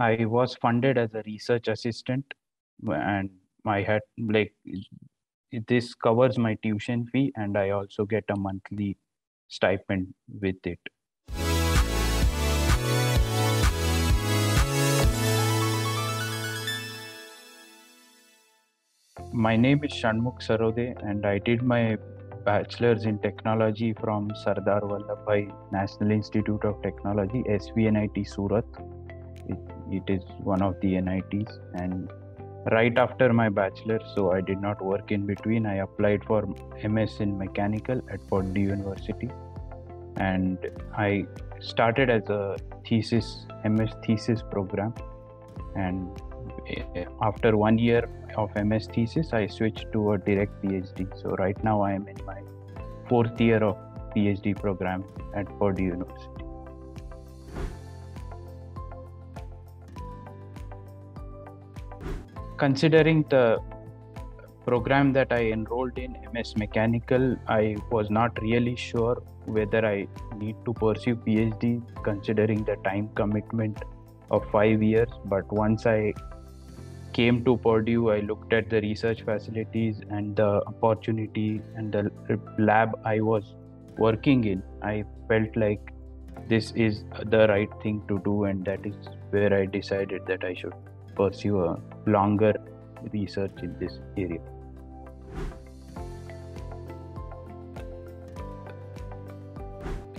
I was funded as a research assistant, and I had like this covers my tuition fee, and I also get a monthly stipend with it. My name is Shanmukh Sarode, and I did my bachelor's in technology from Sardar Vallabhbhai National Institute of Technology, SVNIT Surat. It, it is one of the NITs, and right after my bachelor, so I did not work in between. I applied for MS in mechanical at Purdue University, and I started as a thesis MS thesis program, and eh, after one year of MS thesis, I switched to a direct PhD. So right now I am in my fourth year of PhD program at Purdue University. Considering the program that I enrolled in, MS Mechanical, I was not really sure whether I need to pursue PhD considering the time commitment of five years. But once I came to Purdue, I looked at the research facilities and the opportunity and the lab I was working in. I felt like this is the right thing to do, and that is where I decided that I should pursue a longer research in this area.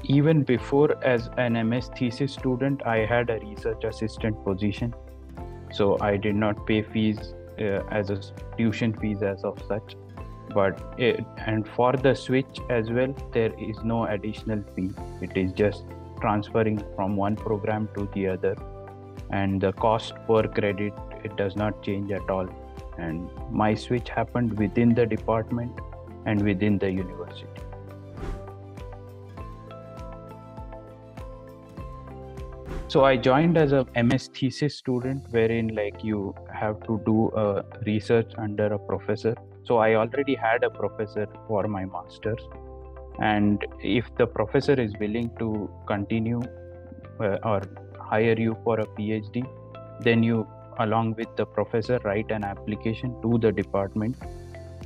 Even before, as an MS thesis student, I had a research assistant position. So i did not pay fees uh, as a tuition fees as of such. But it, and for the switch as well there is no additional fee. It is just transferring from one program to the other and the cost per credit it does not change at all. And my switch happened within the department and within the university. So i joined as a ms thesis student wherein like you have to do a research under a professor. So i already had a professor for my masters. And if the professor is willing to continue uh, or hire you for a phd then you along with the professor write an application to the department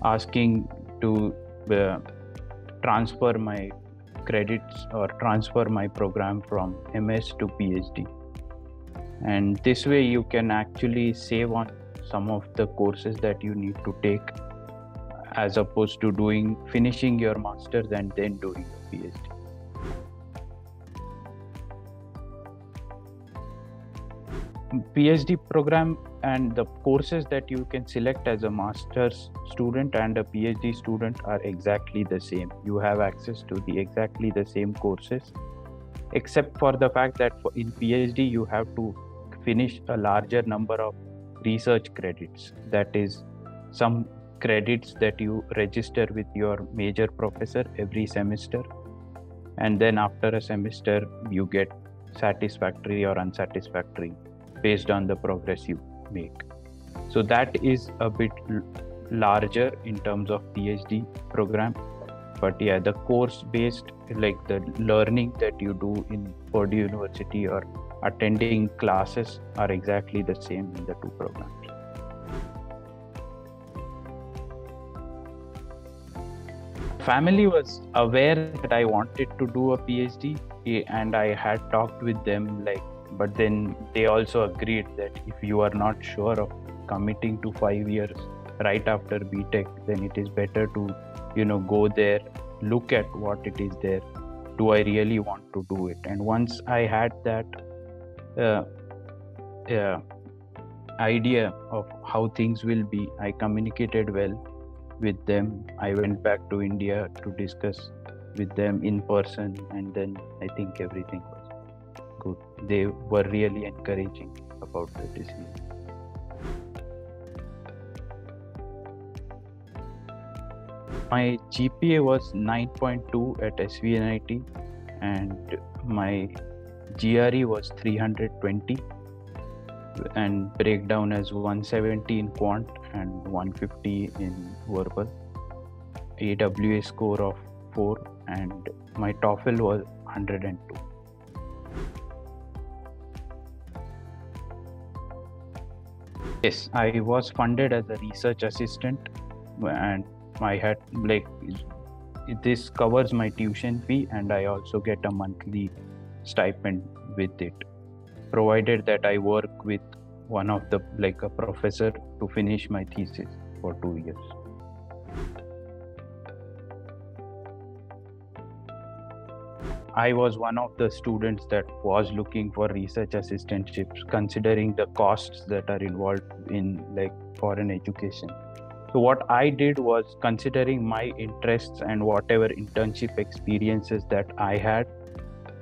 asking to uh, transfer my credits or transfer my program from MS to PhD. And this way, you can actually save on some of the courses that you need to take as opposed to doing finishing your master's and then doing your PhD. PhD program and the courses that you can select as a master's student and a phd student are exactly the same. You have access to the exactly the same courses except for the fact that in phd you have to finish a larger number of research credits. That is some credits that you register with your major professor every semester and then after a semester you get satisfactory or unsatisfactory based on the progress you make. So that is a bit larger in terms of phd program. But yeah the course based like the learning that you do in purdue university or attending classes are exactly the same in the two programs. Family was aware that i wanted to do a phd eh, and i had talked with them like but then they also agreed that if you are not sure of committing to 5 years right after btech then it is better to you know go there look at what it is there. Do i really want to do it? And once i had that uh, uh, idea of how things will be i communicated well with them. I went back to india to discuss with them in person and then i think everything. They were really encouraging about the disease. My GPA was 9.2 at SVNIT and my GRE was 320 and breakdown as 170 in quant and 150 in verbal. AWA score of 4 and my TOEFL was 102. Yes, I was funded as a research assistant, and I had like this covers my tuition fee, and I also get a monthly stipend with it, provided that I work with one of the like a professor to finish my thesis for two years. I was one of the students that was looking for research assistantships, considering the costs that are involved in like foreign education. So what I did was considering my interests and whatever internship experiences that I had,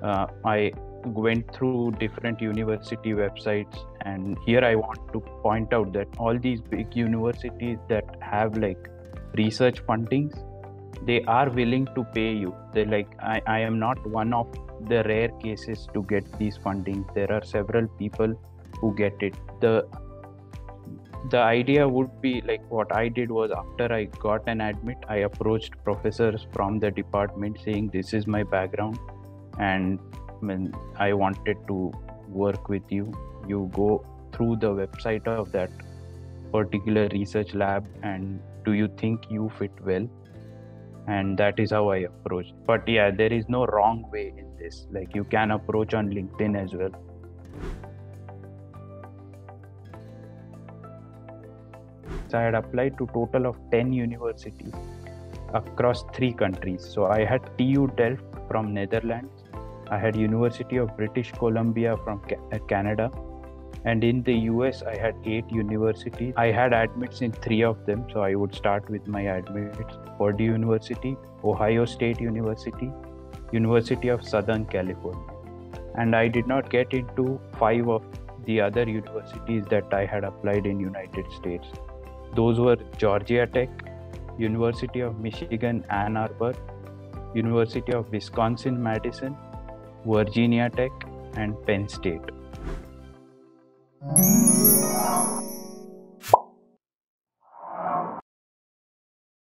uh, I went through different university websites and here i want to point out that all these big universities that have like research fundings they are willing to pay you. They like I, I am not one of the rare cases to get these funding. There are several people who get it. The the idea would be like what i did was after i got an admit i approached professors from the department saying this is my background and i wanted to work with you you go through the website of that particular research lab and do you think you fit well and that is how i approach. But yeah there is no wrong way in this. Like you can approach on linkedin as well. So i had applied to total of 10 universities across three countries. So i had tu delft from netherlands. I had university of british columbia from canada and in the us i had eight universities. I had admits in three of them so i would start with my admits. Purdue university ohio state university university of southern california. And i did not get into five of the other universities that i had applied in united states. Those were georgia tech university of michigan ann arbor university of wisconsin madison virginia tech and penn state うん。